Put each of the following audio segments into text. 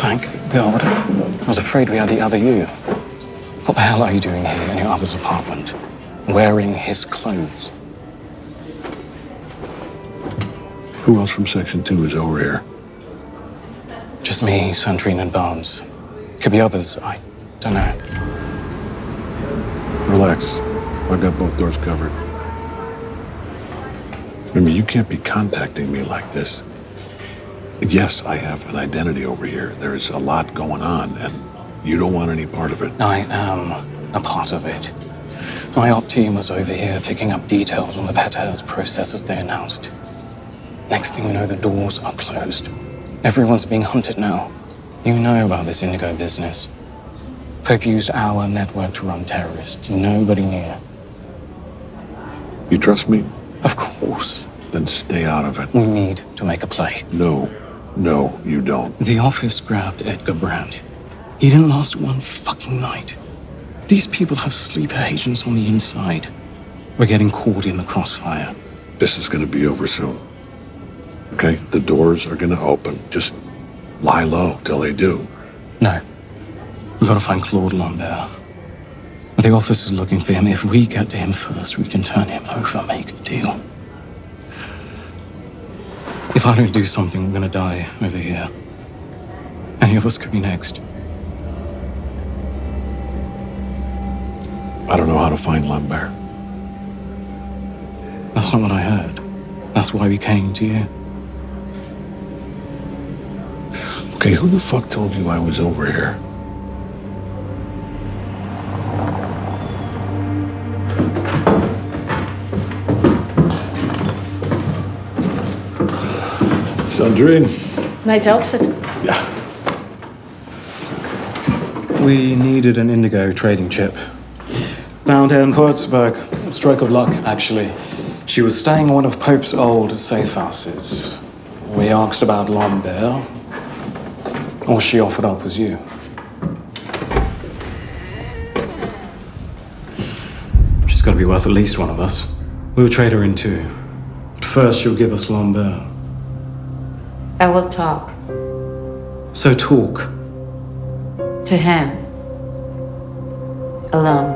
God, I was afraid we had the other you. What the hell are you doing here in your other's apartment? Wearing his clothes? Who else from Section 2 is over here? Just me, Sandrine, and Barnes. Could be others. I don't know. Relax. I've got both doors covered. Remy, you can't be contacting me like this. Yes, I have an identity over here. There's a lot going on, and you don't want any part of it. I am a part of it. My op team was over here picking up details on the Petahertz processors they announced. Next thing you know, the doors are closed. Everyone's being hunted now. You know about this Indigo business. Pope used our network to run terrorists. Nobody near. You trust me? Of course. Then stay out of it. We need to make a play. No, no, you don't. The office grabbed Edgar Brandt. He didn't last one fucking night. These people have sleeper agents on the inside. We're getting caught in the crossfire. This is going to be over soon. Okay? The doors are going to open. Just lie low till they do. No. We've got to find Claude Lambert. The office is looking for him. If we get to him first, we can turn him over, make a deal. If I don't do something, we're gonna die over here. Any of us could be next. I don't know how to find Lambert. That's not what I heard. That's why we came to you. Okay, who the fuck told you I was over here? Sandrine. Nice outfit. Yeah. We needed an indigo trading chip. Found her in Kreuzberg. Stroke of luck, actually. She was staying in one of Pope's old safe houses. We asked about Lambert. All she offered up was you. She's got to be worth at least one of us. We'll trade her in two. But first, she'll give us Lambert. I will talk So talk. to him. Alone.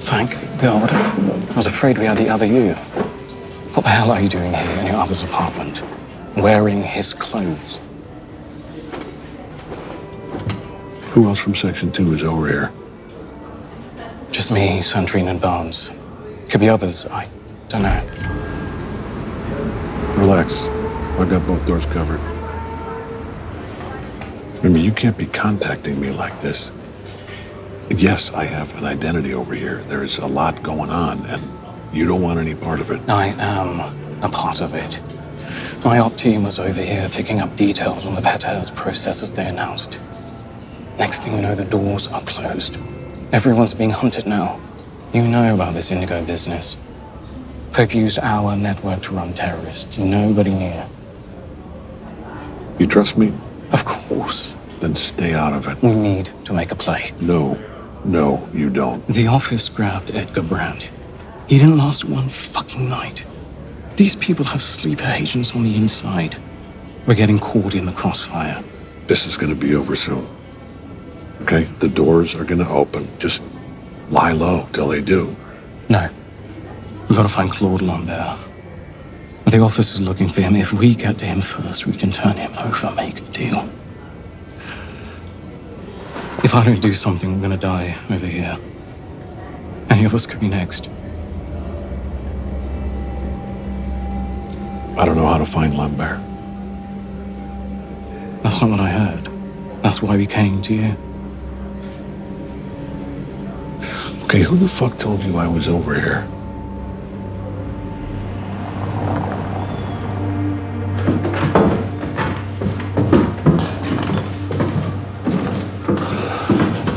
Thank God. I was afraid we had the other you. What the hell are you doing here in your other's apartment? Wearing his clothes? Who else from Section 2 is over here? Just me, Sandrine, and Barnes. Could be others. I don't know. Relax. I've got both doors covered. Remy, you can't be contacting me like this. Yes, I have an identity over here. There's a lot going on, and you don't want any part of it. I am a part of it. My op team was over here picking up details on the Petahertz processors they announced. Next thing we know, the doors are closed. Everyone's being hunted now. You know about this Indigo business. Pope used our network to run terrorists. Nobody near. You trust me? Of course. Then stay out of it. We need to make a play. No, no, you don't. The office grabbed Edgar Brandt. He didn't last one fucking night. These people have sleeper agents on the inside. We're getting caught in the crossfire. This is going to be over soon. Okay? The doors are going to open. Just lie low till they do. No. We've got to find Claude Lambert. The office is looking for him. If we get to him first, we can turn him over, make a deal. If I don't do something, we're gonna die over here. Any of us could be next. I don't know how to find Lambert. That's not what I heard. That's why we came to you. Okay, who the fuck told you I was over here?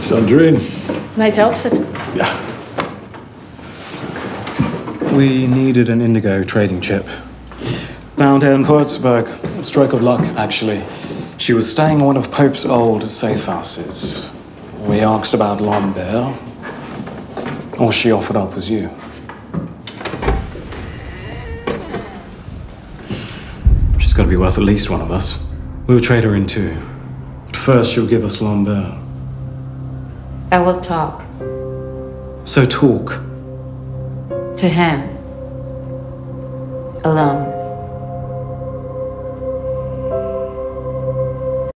Sandrine. Nice outfit. Yeah. We needed an indigo trading chip. Found her in Kreuzberg. Stroke of luck, actually. She was staying in one of Pope's old safe houses. We asked about Lambert. All she offered up was you. She's got to be worth at least one of us. We'll trade her in two. But first, she'll give us Lambert. I will talk So talk. to him alone.